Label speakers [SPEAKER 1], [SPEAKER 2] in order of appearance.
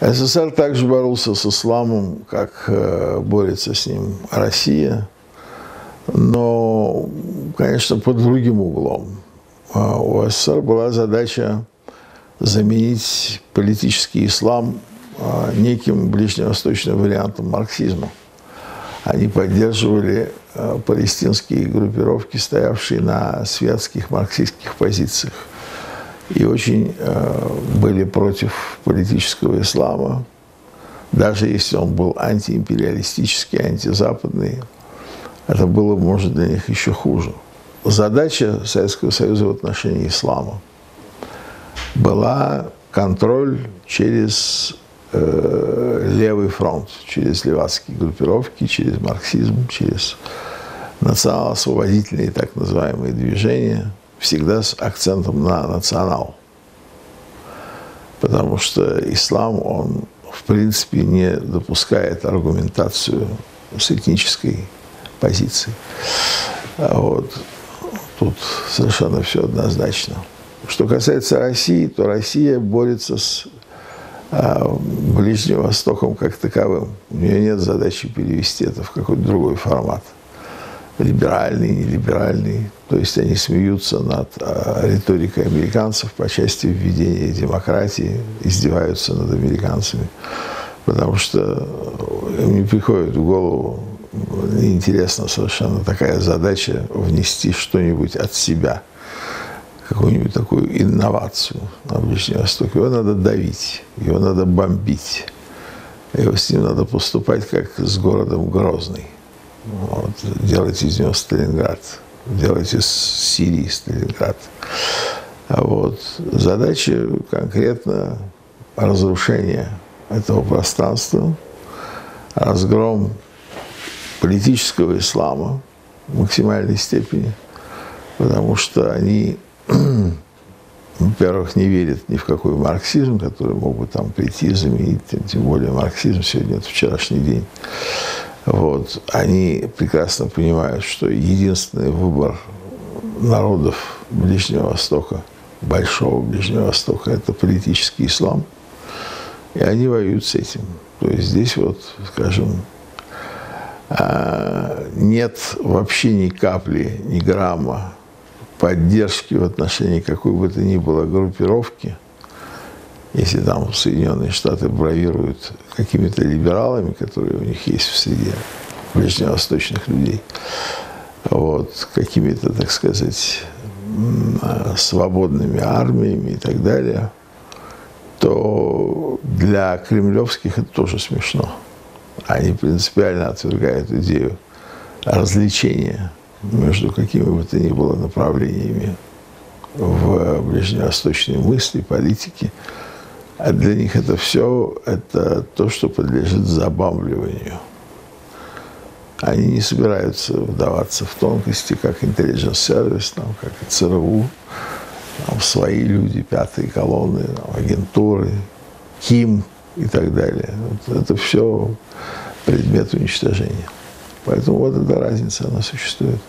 [SPEAKER 1] СССР также боролся с исламом, как э, борется с ним Россия, но, конечно, под другим углом. А у СССР была задача заменить политический ислам а, неким ближневосточным вариантом марксизма. Они поддерживали а, палестинские группировки, стоявшие на светских марксистских позициях. И очень а, были против политического ислама, даже если он был антиимпериалистический, антизападный, это было, может, для них еще хуже. Задача Советского Союза в отношении ислама была контроль через э, левый фронт, через левацкие группировки, через марксизм, через национал-освободительные так называемые движения, всегда с акцентом на национал. Потому что ислам, он в принципе не допускает аргументацию с этнической позиции. А вот тут совершенно все однозначно. Что касается России, то Россия борется с а, Ближним Востоком как таковым. У нее нет задачи перевести это в какой-то другой формат. Либеральный, нелиберальный. То есть они смеются над а, риторикой американцев по части введения демократии, издеваются над американцами. Потому что им не приходит в голову интересно совершенно такая задача внести что-нибудь от себя – какую-нибудь такую инновацию на Ближнем Востоке. Его надо давить, его надо бомбить. Его с ним надо поступать, как с городом Грозный. Вот, делать из него Сталинград, делать из Сирии Сталинград. А вот задача конкретно разрушение этого пространства, разгром политического ислама в максимальной степени, потому что они во-первых, не верят ни в какой марксизм, который мог бы там прийти заменить, тем более марксизм сегодня, это вчерашний день. Вот. Они прекрасно понимают, что единственный выбор народов Ближнего Востока, Большого Ближнего Востока, это политический ислам. И они воюют с этим. То есть здесь вот, скажем, а, нет вообще ни капли, ни грамма поддержки в отношении какой бы то ни было группировки, если там Соединенные Штаты бравируют какими-то либералами, которые у них есть в среде ближневосточных людей, вот, какими-то, так сказать, свободными армиями и так далее, то для кремлевских это тоже смешно. Они принципиально отвергают идею развлечения между какими бы то ни было направлениями в ближневосточной мысли, политике. А для них это все, это то, что подлежит забавливанию. Они не собираются вдаваться в тонкости, как intelligence service, там, как ЦРУ, там, свои люди, пятые колонны, там, агентуры, КИМ и так далее. Вот это все предмет уничтожения. Поэтому вот эта разница, она существует.